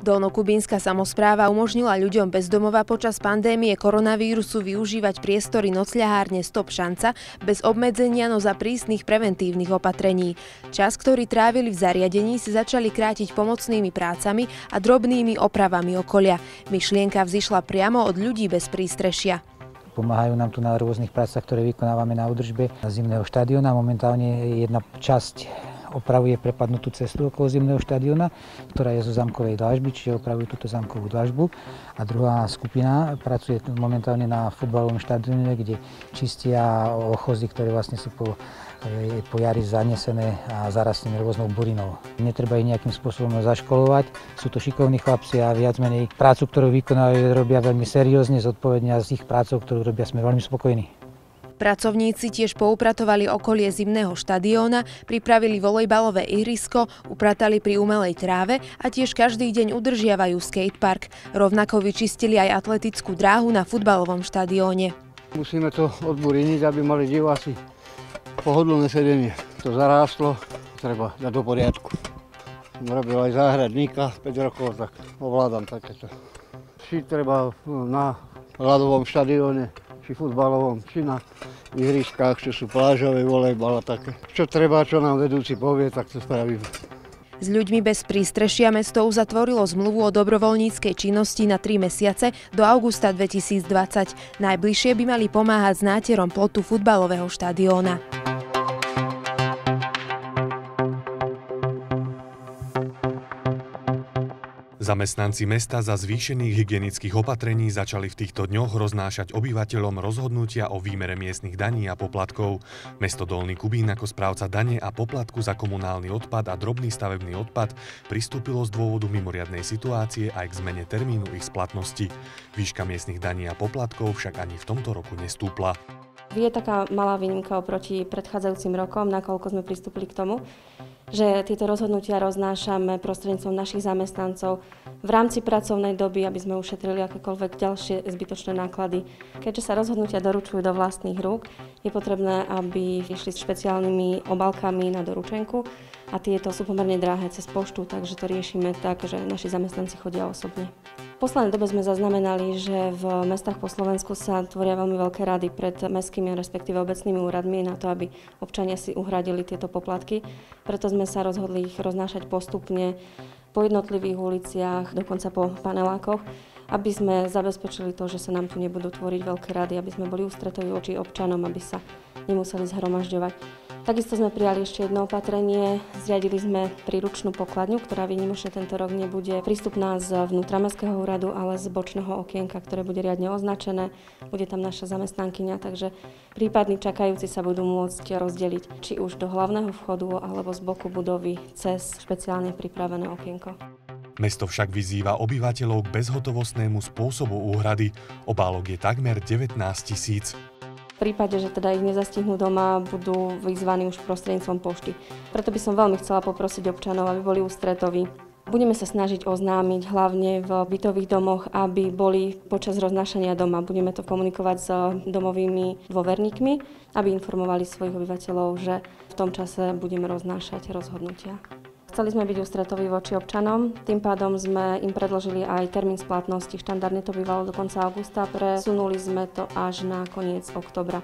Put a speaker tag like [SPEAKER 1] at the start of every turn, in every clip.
[SPEAKER 1] Dolnokubínska samozpráva umožnila ľuďom bez domova počas pandémie koronavírusu využívať priestory nocľahárne Stop Šanca bez obmedzenia no za prísnych preventívnych opatrení. Čas, ktorý trávili v zariadení, si začali krátiť pomocnými prácami a drobnými opravami okolia. Myšlienka vzýšla priamo od ľudí bez prístrešia.
[SPEAKER 2] Pomáhajú nám tu na rôznych prácach, ktoré vykonávame na údržbe zimného štadiona. Momentálne jedna časť opravuje prepadnutú cestu okolo zimného štadiona, ktorá je zo zamkovej dlažby, čiže opravujú túto zamkovú dlažbu. A druhá skupina pracuje momentálne na futbalovom štadióne, kde čistia ochozy, ktoré vlastne sú po po jari zanesené a zarastené rôznou burinou. Netreba ich nejakým spôsobom zaškolovať. Sú to šikovní chlapci a viac menej prácu, ktorú vykonávajú, robia veľmi seriózne, zodpovedne a z ich prácou, ktorú robia, sme veľmi spokojní.
[SPEAKER 1] Pracovníci tiež poupratovali okolie zimného štadióna, pripravili volejbalové ihrisko, upratali pri umelej tráve a tiež každý deň udržiavajú skatepark. Rovnako vyčistili aj atletickú dráhu na futbalovom štadióne.
[SPEAKER 3] Musíme to odburiniť, aby mali diváci pohodlné sedenie. To zarástlo, treba dať do poriadku. Robil aj záhradníka 5 rokov, tak ovládam takéto. Či treba na ľadovom štadióne, či futbalovom, či na ihriskách, čo sú plážové, volejbal a také. Čo treba, čo nám vedúci povie, tak to spravíme.
[SPEAKER 1] S ľuďmi bez prístrešia mesto uzatvorilo zmluvu o dobrovoľníckej činnosti na 3 mesiace do augusta 2020. Najbližšie by mali pomáhať s náterom plotu futbalového štadióna.
[SPEAKER 4] Zamestnanci mesta za zvýšených hygienických opatrení začali v týchto dňoch roznášať obyvateľom rozhodnutia o výmere miestnych daní a poplatkov. Mesto Dolný Kubín ako správca dane a poplatku za komunálny odpad a drobný stavebný odpad pristúpilo z dôvodu mimoriadnej situácie aj k zmene termínu ich splatnosti. Výška miestnych daní a poplatkov však ani v tomto roku nestúpla.
[SPEAKER 5] Je taká malá výnimka oproti predchádzajúcim rokom, nakoľko sme pristúpili k tomu, že tieto rozhodnutia roznášame prostredníctvom našich zamestnancov v rámci pracovnej doby, aby sme ušetrili akékoľvek ďalšie zbytočné náklady. Keďže sa rozhodnutia doručujú do vlastných rúk, je potrebné, aby išli s špeciálnymi obalkami na doručenku a tieto sú pomerne drahé cez poštu, takže to riešime tak, že naši zamestnanci chodia osobne. Poslednej dobe sme zaznamenali, že v mestách po Slovensku sa tvoria veľmi veľké rady pred mestskými, respektíve obecnými úradmi na to, aby občania si uhradili tieto poplatky. Preto sme sa rozhodli ich roznášať postupne po jednotlivých uliciach, dokonca po panelákoch, aby sme zabezpečili to, že sa nám tu nebudú tvoriť veľké rady, aby sme boli ústretoví voči občanom, aby sa nemuseli zhromažďovať. Takisto sme prijali ešte jedno opatrenie. Zriadili sme príručnú pokladňu, ktorá výnimočne tento rok nebude prístupná z vnútramestského úradu, ale z bočného okienka, ktoré bude riadne označené. Bude tam naša zamestnankyňa, takže prípadní čakajúci sa budú môcť rozdeliť či už do hlavného vchodu alebo z boku budovy cez špeciálne pripravené okienko.
[SPEAKER 4] Mesto však vyzýva obyvateľov k bezhotovostnému spôsobu úhrady. Obálok je takmer 19 tisíc
[SPEAKER 5] prípade, že teda ich nezastihnú doma, budú vyzvaní už prostredníctvom pošty. Preto by som veľmi chcela poprosiť občanov, aby boli ústretoví. Budeme sa snažiť oznámiť hlavne v bytových domoch, aby boli počas roznášania doma. Budeme to komunikovať s domovými dôverníkmi, aby informovali svojich obyvateľov, že v tom čase budeme roznášať rozhodnutia. Chceli sme byť ústretoví voči občanom, tým pádom sme im predložili aj termín splatnosti. Štandardne to bývalo do konca augusta, presunuli sme to až na koniec oktobra.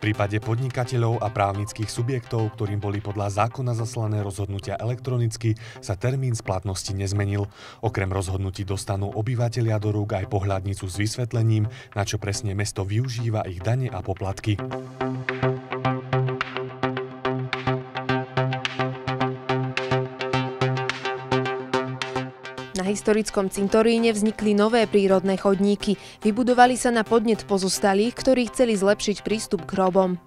[SPEAKER 4] V prípade podnikateľov a právnických subjektov, ktorým boli podľa zákona zaslané rozhodnutia elektronicky, sa termín splatnosti nezmenil. Okrem rozhodnutí dostanú obyvateľia do rúk aj pohľadnicu s vysvetlením, na čo presne mesto využíva ich dane a poplatky.
[SPEAKER 1] Historickom cintoríne vznikli nové prírodné chodníky. Vybudovali sa na podnet pozostalých, ktorí chceli zlepšiť prístup k hrobom.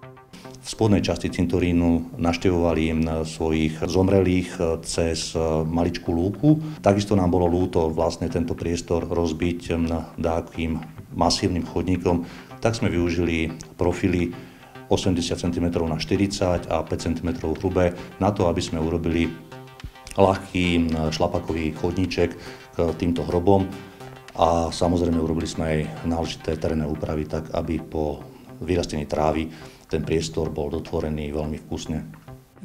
[SPEAKER 6] V spodnej časti cintorínu naštevovali svojich zomrelých cez maličkú lúku. Takisto nám bolo lúto vlastne tento priestor rozbiť dákým masívnym chodníkom, tak sme využili profily 80 cm na 40 a 5 cm hrubé na to, aby sme urobili ľahký šlapakový chodníček k týmto hrobom a samozrejme urobili sme aj náležité terénne úpravy tak, aby po vyrastení trávy ten priestor bol dotvorený veľmi vkusne.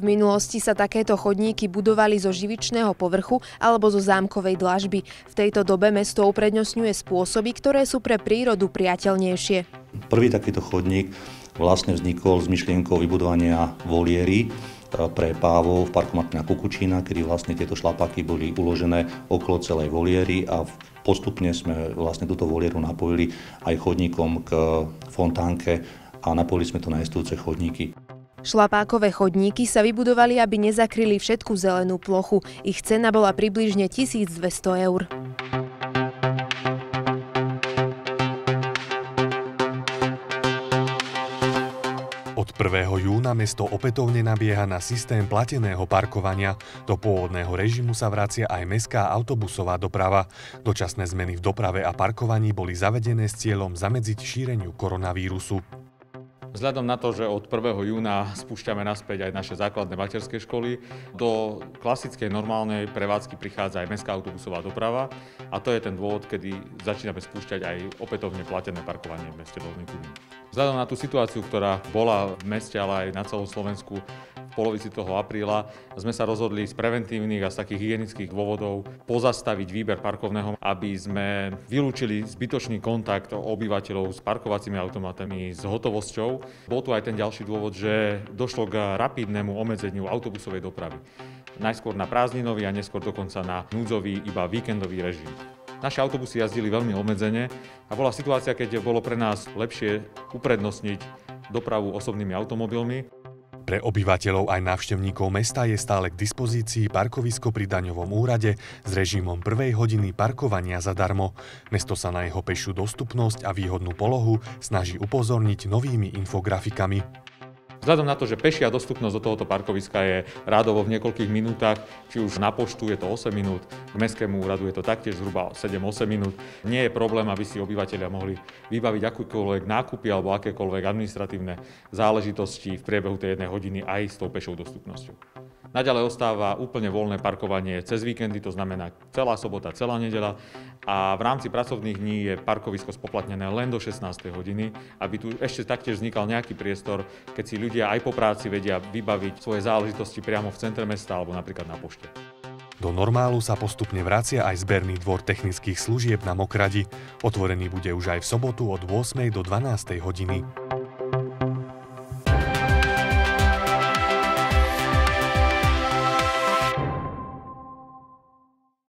[SPEAKER 1] V minulosti sa takéto chodníky budovali zo živičného povrchu alebo zo zámkovej dlažby. V tejto dobe mesto uprednostňuje spôsoby, ktoré sú pre prírodu priateľnejšie.
[SPEAKER 6] Prvý takýto chodník vlastne vznikol s myšlienkou vybudovania voliery pre pávov v parku Martina Kukučína, kedy vlastne tieto šlapaky boli uložené okolo celej voliery a postupne sme vlastne túto volieru napojili aj chodníkom k fontánke a napojili sme to na jestujúce chodníky.
[SPEAKER 1] Šlapákové chodníky sa vybudovali, aby nezakryli všetku zelenú plochu. Ich cena bola približne 1200 eur.
[SPEAKER 4] 1. júna mesto opätovne nabieha na systém plateného parkovania. Do pôvodného režimu sa vracia aj mestská autobusová doprava. Dočasné zmeny v doprave a parkovaní boli zavedené s cieľom zamedziť šíreniu koronavírusu.
[SPEAKER 7] Vzhľadom na to, že od 1. júna spúšťame naspäť aj naše základné materské školy, do klasickej normálnej prevádzky prichádza aj mestská autobusová doprava a to je ten dôvod, kedy začíname spúšťať aj opätovne platené parkovanie v meste Dolný Kubín. Vzhľadom na tú situáciu, ktorá bola v meste, ale aj na celom Slovensku, polovici toho apríla sme sa rozhodli z preventívnych a z takých hygienických dôvodov pozastaviť výber parkovného, aby sme vylúčili zbytočný kontakt obyvateľov s parkovacími automatami, s hotovosťou. Bol tu aj ten ďalší dôvod, že došlo k rapidnému obmedzeniu autobusovej dopravy. Najskôr na prázdninový a neskôr dokonca na núdzový, iba víkendový režim. Naše autobusy jazdili veľmi obmedzene a bola situácia, keď bolo pre nás lepšie uprednostniť dopravu osobnými automobilmi.
[SPEAKER 4] Pre obyvateľov aj návštevníkov mesta je stále k dispozícii parkovisko pri daňovom úrade s režimom prvej hodiny parkovania zadarmo. Mesto sa na jeho pešiu dostupnosť a výhodnú polohu snaží upozorniť novými infografikami.
[SPEAKER 7] Vzhľadom na to, že pešia dostupnosť do tohoto parkoviska je rádovo v niekoľkých minútach, či už na poštu je to 8 minút, k mestskému úradu je to taktiež zhruba 7-8 minút, nie je problém, aby si obyvateľia mohli vybaviť akúkoľvek nákupy alebo akékoľvek administratívne záležitosti v priebehu tej jednej hodiny aj s tou pešou dostupnosťou. Naďalej ostáva úplne voľné parkovanie cez víkendy, to znamená celá sobota, celá nedela a v rámci pracovných dní je parkovisko spoplatnené len do 16. hodiny, aby tu ešte taktiež vznikal nejaký priestor, keď si ľudia aj po práci vedia vybaviť svoje záležitosti priamo v centre mesta alebo napríklad na pošte.
[SPEAKER 4] Do normálu sa postupne vracia aj zberný dvor technických služieb na Mokradi. Otvorený bude už aj v sobotu od 8. do 12. hodiny.